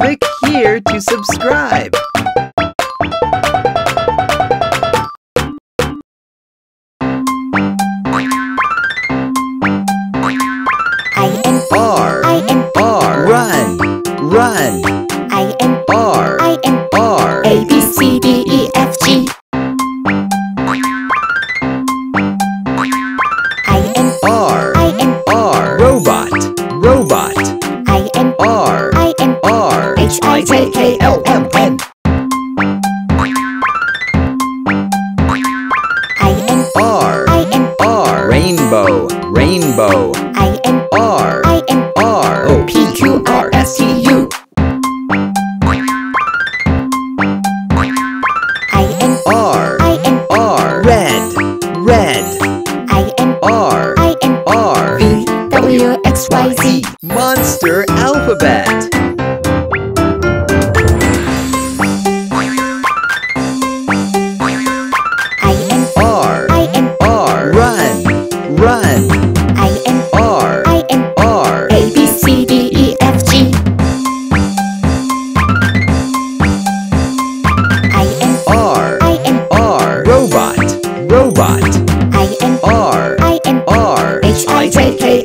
Click here to subscribe. K-K-L-M-N I-N-R I-N-R Rainbow, rainbow. I-N-R I-N-R O-P-Q-R-S-T-U I-N-R I-N-R Red, red. I-N-R I-N-R V-W-X-Y-Z Monster alphabet. robot. I N R I N R H I J K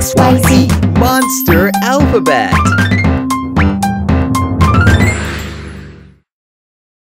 XYZ Monster Alphabet.